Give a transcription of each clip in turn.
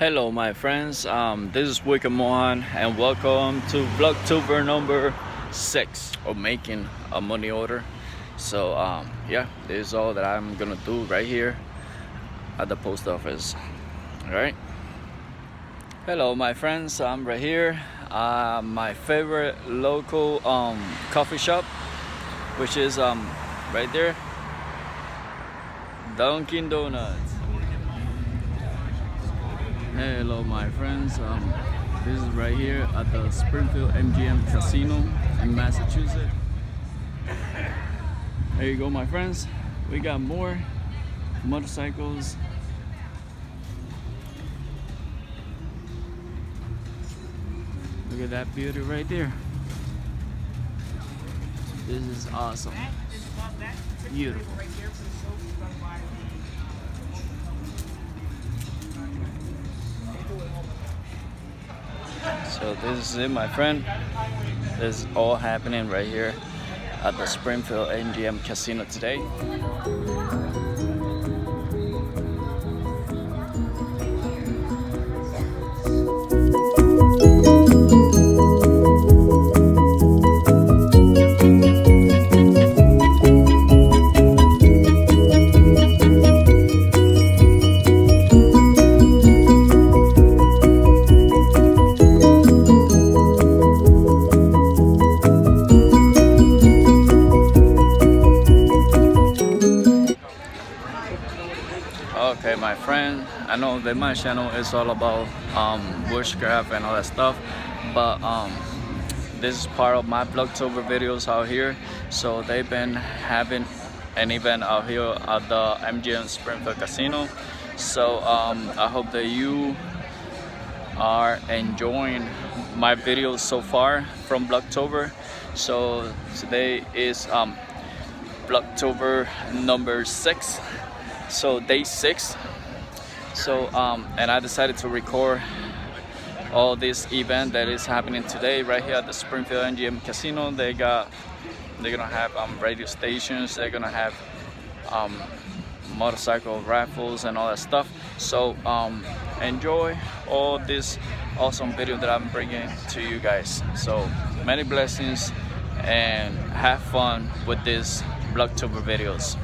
Hello my friends, um, this is Wiccan Mohan and welcome to Vlogtober number 6 of making a money order. So um, yeah, this is all that I'm gonna do right here at the post office. Alright. Hello my friends, I'm right here. Uh, my favorite local um, coffee shop, which is um, right there. Dunkin' Donuts. Hello my friends, um, this is right here at the Springfield MGM Casino in Massachusetts. There you go my friends, we got more motorcycles. Look at that beauty right there. This is awesome. Beautiful. So this is it my friend. This is all happening right here at the Springfield MGM Casino today. Friend, I know that my channel is all about um, bushcraft and all that stuff, but um, this is part of my Vlogtober videos out here. So they've been having an event out here at the MGM Springfield Casino. So um, I hope that you are enjoying my videos so far from Vlogtober. So today is um, Vlogtober number six so day six so um and i decided to record all this event that is happening today right here at the springfield mgm casino. They got they're gonna have um, radio stations they're gonna have um, motorcycle raffles and all that stuff. So um, enjoy all this awesome video that i'm bringing to you guys. So many blessings and have fun with these vlogtober videos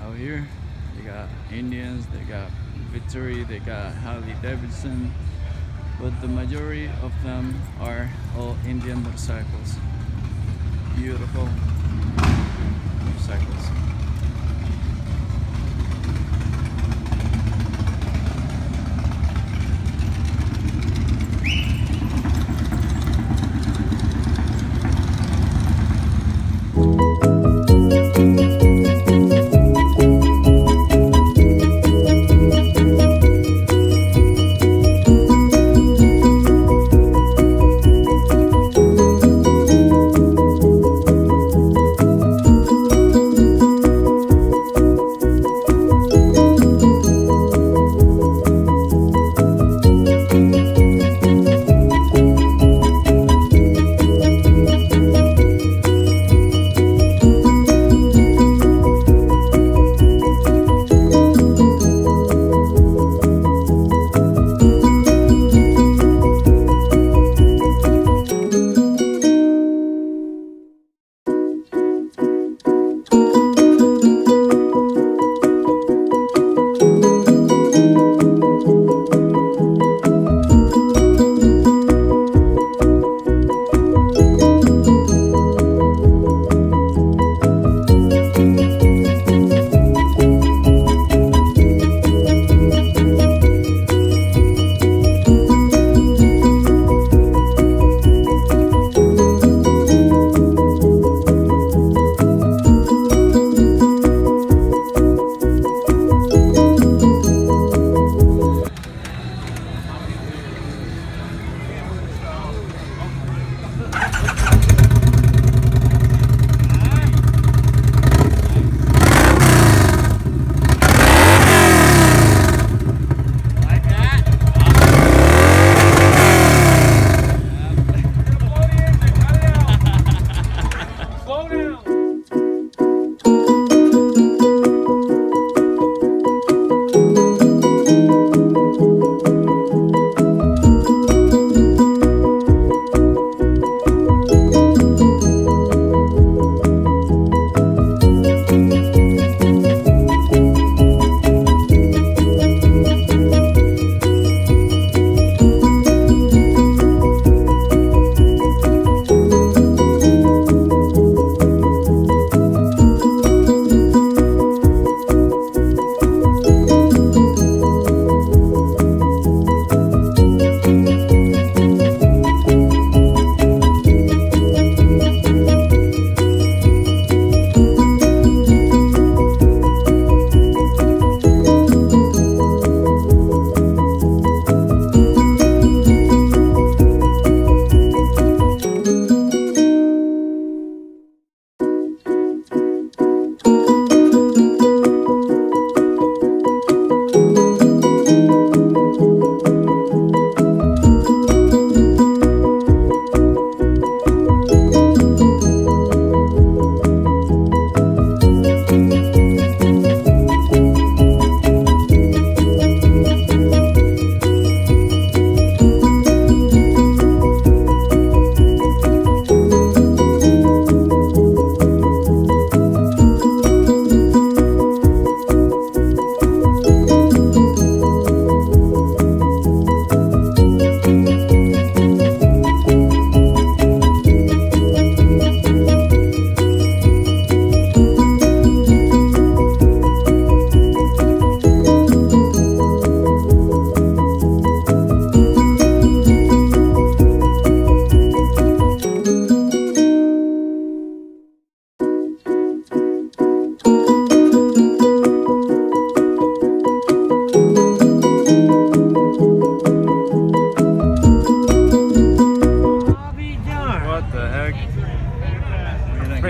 out here. They got Indians, they got Victory, they got Harley Davidson, but the majority of them are all Indian motorcycles. Beautiful motorcycles.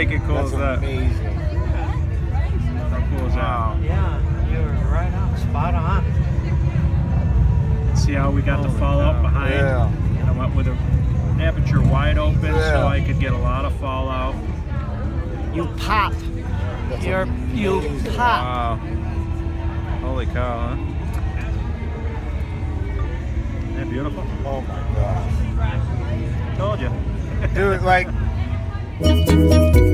What do you think? Cool That's is that? amazing. How cool is that? Yeah, you were right on, spot on. See how we got the Holy fallout behind? Yeah. I went with an aperture wide open so I could get a lot of fallout. You pop. That's You're, you pop. Wow. Holy cow, huh? Isn't that beautiful? Oh my gosh. Told you. Dude, like